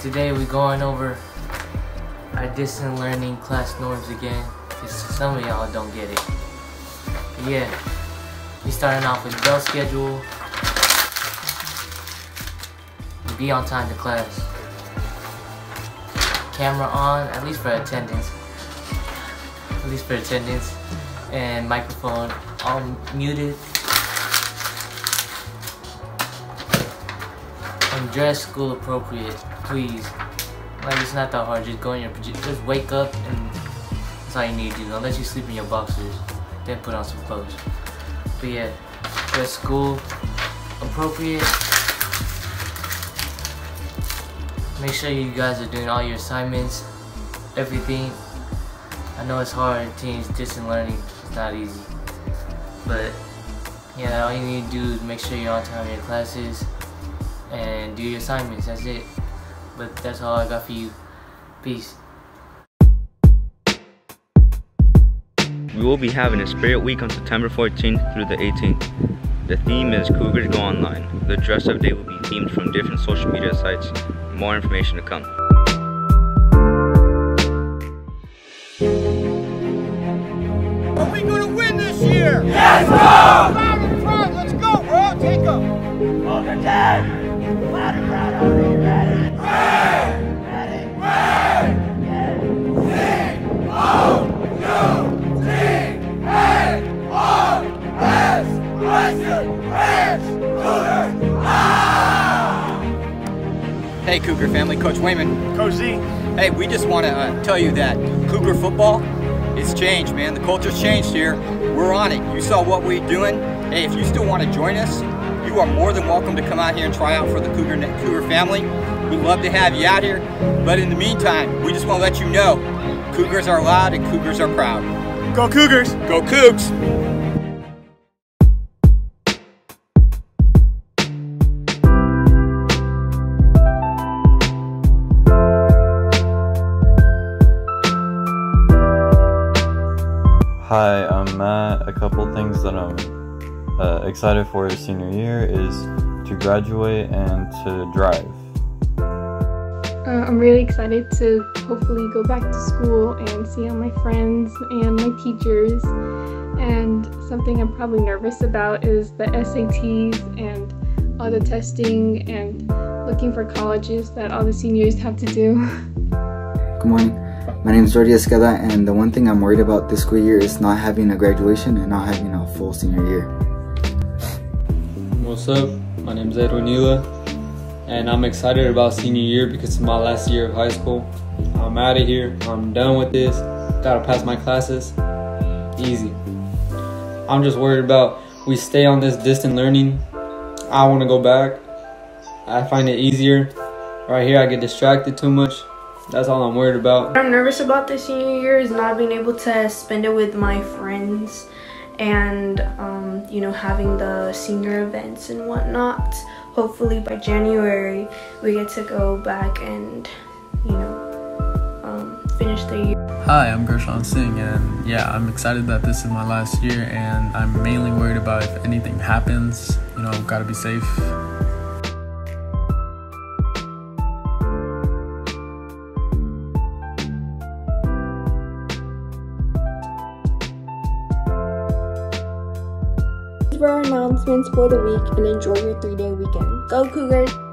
today we're going over our distant learning class norms again. Because some of y'all don't get it. Yeah, we starting off with bell schedule. Be on time to class. Camera on, at least for attendance. At least for attendance. And microphone all muted. And dress school appropriate, please. Like it's not that hard. Just go in your just wake up and that's all you need to do. Unless you sleep in your boxers, then put on some clothes. But yeah, dress school appropriate. Make sure you guys are doing all your assignments, everything. I know it's hard, teens, distant learning, it's not easy. But yeah, all you need to do is make sure you're on time in your classes and do your assignments, that's it. But that's all I got for you. Peace. We will be having a Spirit Week on September 14th through the 18th. The theme is Cougars Go Online. The dress up day will be themed from different social media sites. More information to come. Are we gonna win this year? Yes, bro! Loud and proud, let's go, bro. Take them. Over ten! Loud and proud, are you ready? Hey Cougar family, Coach Wayman. Coach Z. Hey, we just want to uh, tell you that Cougar football, it's changed, man. The culture's changed here. We're on it. You saw what we're doing. Hey, if you still want to join us, you are more than welcome to come out here and try out for the Cougar, Cougar family. We'd love to have you out here. But in the meantime, we just want to let you know, Cougars are loud and Cougars are proud. Go Cougars. Go Cougs! Hi, I'm Matt. A couple things that I'm uh, excited for this senior year is to graduate and to drive. Uh, I'm really excited to hopefully go back to school and see all my friends and my teachers. And something I'm probably nervous about is the SATs and all the testing and looking for colleges that all the seniors have to do. Good morning. My name is Jordi Escada, and the one thing I'm worried about this school year is not having a graduation and not having a full senior year. What's up? My name is Edwin and I'm excited about senior year because it's my last year of high school. I'm out of here. I'm done with this. Gotta pass my classes. Easy. I'm just worried about we stay on this distant learning. I want to go back. I find it easier. Right here, I get distracted too much. That's all I'm worried about. What I'm nervous about this senior year is not being able to spend it with my friends and, um, you know, having the senior events and whatnot. Hopefully by January, we get to go back and, you know, um, finish the year. Hi, I'm Gershon Singh, and yeah, I'm excited that this is my last year, and I'm mainly worried about if anything happens. You know, gotta be safe. Were our announcements for the week and enjoy your three day weekend. Go Cougars!